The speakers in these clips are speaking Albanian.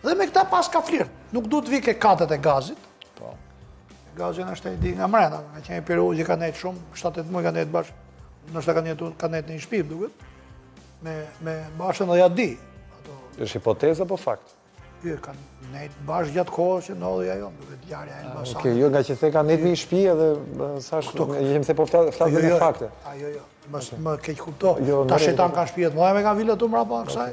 Dhe me këta pas ka flirt. Nuk duhet të vike katët e gazit. Po. Gazin është e di nga mrena. Në që një piru që ka nejtë shumë, 7-8 muaj ka nejtë bashkë. Nështë ka nejtë, ka nejtë një shpim, duke. Me, me bashkën dhe ja di. Ato... Është hipotezë apo fakt? Jo, kanë nejtë bashkë gjatë kohë që në odhja jonë, duke të gjarja e në basanë. Oke, jo, nga që the ka nejtë një shpi edhe, sa shë, jemi se po flet, flet jo, jo, fakte. A, jo, jo, më, më keqkupto. Jo, Ta shetan ka shpijet, më dhe me ka vilët të mrapa, kësaj.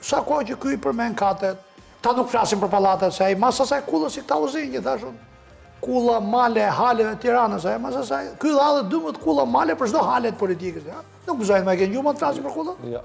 Sa kohë që ky i përmend katet, ata nuk flasin për pallatet, se ai mas asaj kulla si kjo te uzina që thash unë, kulla male e haleve të Tiranës, ai mas asaj, ky dha edhe 12 kulla, male për çdo hale të politikës, nuk bëzajnë më, i ke dëgjuar më të flasin për kulla? Jo.